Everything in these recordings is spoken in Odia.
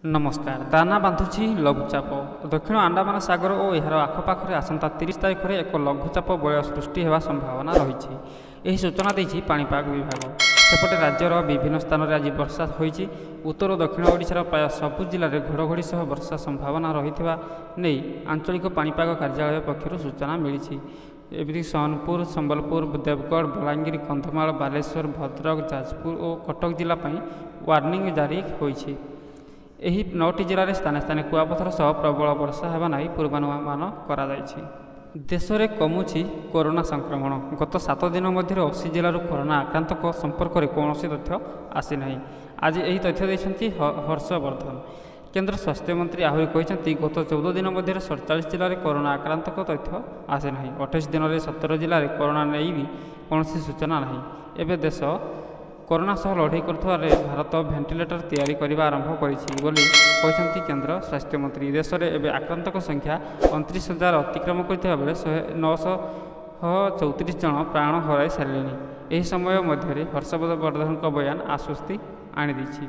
ନମସ୍କାର। ଦାନା ବାନ୍ଧୁଛି ଲଘୁଚାପ। ଦକ୍ଷିଣ ଆଣ୍ଡାମାନ ସାଗର ଓ ଏହାର ଆଖପାଖରେ ଆସନ୍ତା ତିରିଶ ତାରିଖରେ ଏକ ଲଘୁଚାପ ବଳୟ ସୃଷ୍ଟି ହେବା ସମ୍ଭାବନା ରହିଛି। ଏହି ସୂଚନା ଦେଇଛି ପାଣିପାଗ ବିଭାଗ। ସେପଟେ ରାଜ୍ୟର ବିଭିନ୍ନ ସ୍ଥାନରେ ଆଜି ବର୍ଷା ହୋଇଛି। ଉତ୍ତର ଦକ୍ଷିଣ ଓଡ଼ିଶାର ପ୍ରାୟ ସବୁ ଜିଲ୍ଲାରେ ଘଡ଼ଘଡ଼ି ସହ ବର୍ଷା ସମ୍ଭାବନା ରହିଥିବା ନେଇ ଆଞ୍ଚଳିକ ପାଣିପାଗ କାର୍ଯ୍ୟାଳୟ ପକ୍ଷରୁ ସୂଚନା ମିଳିଛି। ଏମିତି ସୋନପୁର ସମ୍ବଲପୁର ଦେବଗଡ଼ ବଲାଙ୍ଗୀର କନ୍ଧମାଳ ବାଲେଶ୍ୱର ଭଦ୍ରକ ଯାଜପୁର ଓ କଟକ ଜିଲ୍ଲା ପାଇଁ ୱାର୍ଣ୍ଣିଂ ଜାରି ହୋଇଛି। ଏହି ନଅଟି ଜିଲ୍ଲାରେ ସ୍ଥାନେ ସ୍ଥାନେ କୁଆପଥର ସହ ପ୍ରବଳ ବର୍ଷା ହେବା ନେଇ ପୂର୍ବାନୁମାନ କରାଯାଇଛି। ଦେଶରେ କମୁଛି କରୋନା ସଂକ୍ରମଣ। ଗତ ସାତ ଦିନ ମଧ୍ୟରେ ଅଶୀ ଜିଲ୍ଲାରୁ କରୋନା ଆକ୍ରାନ୍ତଙ୍କ ସମ୍ପର୍କରେ କୌଣସି ତଥ୍ୟ ଆସିନାହିଁ। ଆଜି ଏହି ତଥ୍ୟ ଦେଇଛନ୍ତି ହର୍ଷବର୍ଦ୍ଧନ। କେନ୍ଦ୍ର ସ୍ୱାସ୍ଥ୍ୟମନ୍ତ୍ରୀ ଆହୁରି କହିଛନ୍ତି ଗତ ଚଉଦ ଦିନ ମଧ୍ୟରେ ସଡ଼ଚାଳିଶ ଜିଲ୍ଲାରେ କରୋନା ଆକ୍ରାନ୍ତଙ୍କ ତଥ୍ୟ ଆସିନାହିଁ। ଅଠେଇଶ ଦିନରେ ସତର ଜିଲ୍ଲାରେ କରୋନା ନେଇ ବି କୌଣସି ସୂଚନା ନାହିଁ। ଏବେ ଦେଶ କରୋନା ସହ ଲଢ଼େଇ କରୁଥିବାରେ ଭାରତ ଭେଣ୍ଟିଲେଟର ତିଆରି କରିବା ଆରମ୍ଭ କରିଛି ବୋଲି କହିଛନ୍ତି କେନ୍ଦ୍ର ସ୍ୱାସ୍ଥ୍ୟମନ୍ତ୍ରୀ ଦେଶରେ ଏବେ ଆକ୍ରାନ୍ତଙ୍କ ସଂଖ୍ୟା ଅଣତିରିଶ ହଜାର ଅତିକ୍ରମ କରିଥିବା ବେଳେ ଶହେ ନଅଶହ ଚଉତିରିଶ ଜଣ ପ୍ରାଣ ହରାଇ ସାରିଲେଣି। ଏହି ସମୟ ମଧ୍ୟରେ ହର୍ଷବର୍ଦ୍ଧନଙ୍କ ବୟାନ ଆଶ୍ୱସ୍ତି ଆଣିଦେଇଛି।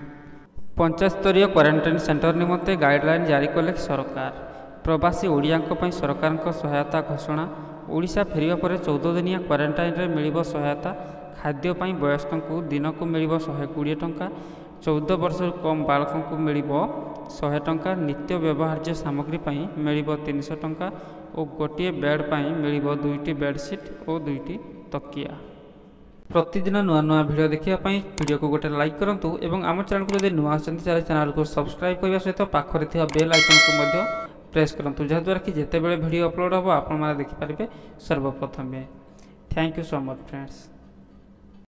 ପଞ୍ଚାୟତସ୍ତରୀୟ କ୍ୱାରେଣ୍ଟାଇନ୍ ସେଣ୍ଟର ନିମନ୍ତେ ଗାଇଡ଼ଲାଇନ୍ ଜାରି କଲେ ସରକାର। ପ୍ରବାସୀ ଓଡ଼ିଆଙ୍କ ପାଇଁ ସରକାରଙ୍କ ସହାୟତା ଘୋଷଣା। ଓଡ଼ିଶା ଫେରିବା ପରେ ଚଉଦ ଦିନିଆ କ୍ୱାରେଣ୍ଟାଇନ୍ରେ ମିଳିବ ସହାୟତା ଖାଦ୍ୟ ପାଇଁ ବୟସ୍କଙ୍କୁ ଦିନକୁ ମିଳିବ ଶହେ କୋଡ଼ିଏ ଟଙ୍କା ଚଉଦ ବର୍ଷରୁ କମ୍ ବାଳକଙ୍କୁ ମିଳିବ ଶହେ ଟଙ୍କା ନିତ୍ୟ ବ୍ୟବହାର୍ଯ୍ୟ ସାମଗ୍ରୀ ପାଇଁ ମିଳିବ ତିନିଶହ ଟଙ୍କା ଓ ଗୋଟିଏ ବେଡ଼୍ ପାଇଁ ମିଳିବ ଦୁଇଟି ବେଡ଼ସିଟ୍ ଓ ଦୁଇଟି ତକିଆ ପ୍ରତିଦିନ ନୂଆ ନୂଆ ଭିଡ଼ିଓ ଦେଖିବା ପାଇଁ ଭିଡ଼ିଓକୁ ଗୋଟେ ଲାଇକ୍ କରନ୍ତୁ ଏବଂ ଆମ ଚ୍ୟାନେଲକୁ ଯଦି ନୂଆ ଆସନ୍ତି ତାହେଲେ ଚ୍ୟାନେଲକୁ ସବସ୍କ୍ରାଇବ୍ କରିବା ସହିତ ପାଖରେ ଥିବା ବେଲ୍ ଆଇକନ୍କୁ ମଧ୍ୟ ପ୍ରେସ୍ କରନ୍ତୁ ଯାହାଦ୍ୱାରା କି ଯେତେବେଳେ ଭିଡ଼ିଓ ଅପଲୋଡ଼ ହେବ ଆପଣମାନେ ଦେଖିପାରିବେ ସର୍ବପ୍ରଥମେ thank you so much friends